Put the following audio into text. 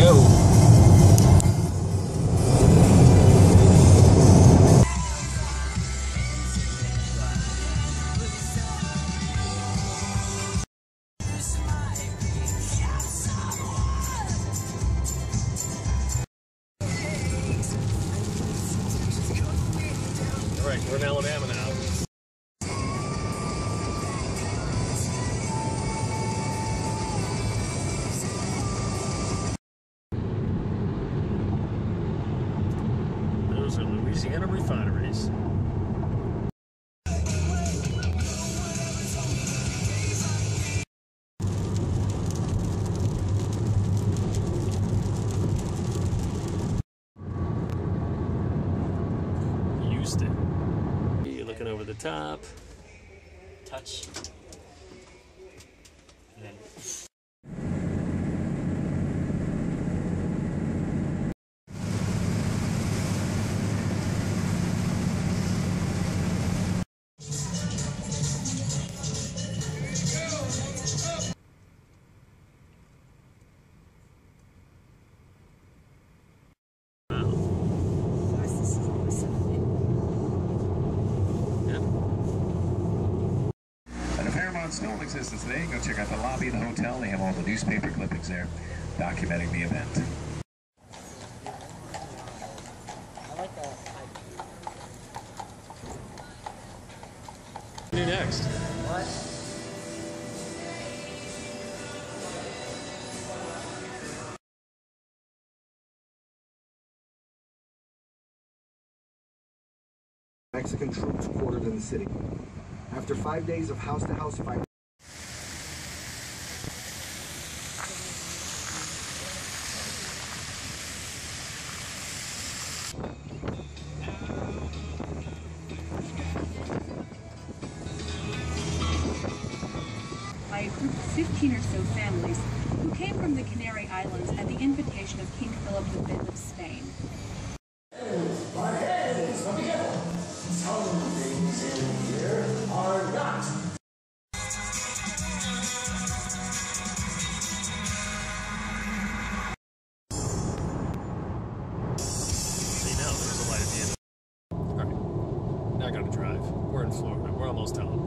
go. All right, we're in Alabama now. Those are Louisiana refineries. Houston. You're looking over the top. Touch. And if Paramount still in existence today, go check out the lobby of the hotel. They have all the newspaper clippings there documenting the event. I like that. Do next? What? Mexican troops quartered in the city. After five days of house-to-house fighting, by a group of 15 or so families who came from the Canary Islands at the invitation of gotta. We're almost home.